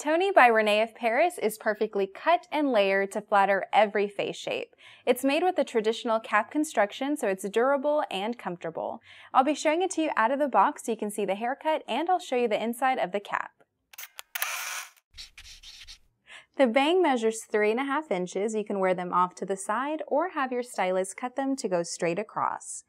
Toni by Rene of Paris is perfectly cut and layered to flatter every face shape. It's made with a traditional cap construction, so it's durable and comfortable. I'll be showing it to you out of the box so you can see the haircut, and I'll show you the inside of the cap. The bang measures three and a half inches. You can wear them off to the side or have your stylist cut them to go straight across.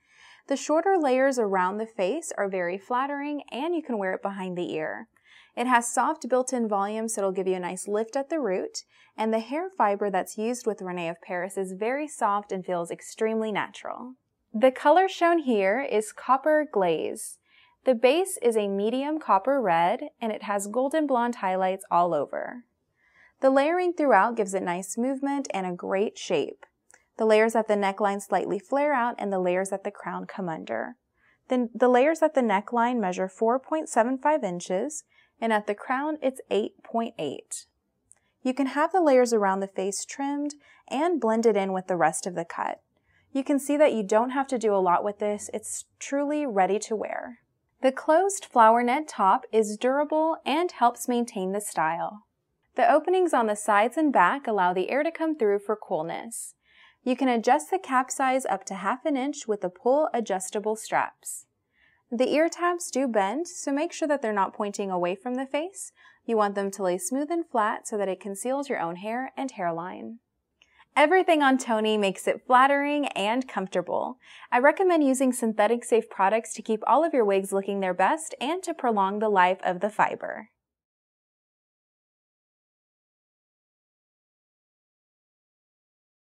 The shorter layers around the face are very flattering and you can wear it behind the ear. It has soft built-in volume, so it'll give you a nice lift at the root, and the hair fiber that's used with Rene of Paris is very soft and feels extremely natural. The color shown here is Copper Glaze. The base is a medium copper red, and it has golden blonde highlights all over. The layering throughout gives it nice movement and a great shape. The layers at the neckline slightly flare out and the layers at the crown come under. Then the layers at the neckline measure 4.75 inches and at the crown it's 8.8. You can have the layers around the face trimmed and blended in with the rest of the cut. You can see that you don't have to do a lot with this, it's truly ready to wear. The closed flower net top is durable and helps maintain the style. The openings on the sides and back allow the air to come through for coolness. You can adjust the cap size up to half an inch with the pull adjustable straps. The ear tabs do bend, so make sure that they're not pointing away from the face. You want them to lay smooth and flat so that it conceals your own hair and hairline. Everything on Toni makes it flattering and comfortable. I recommend using synthetic safe products to keep all of your wigs looking their best and to prolong the life of the fiber.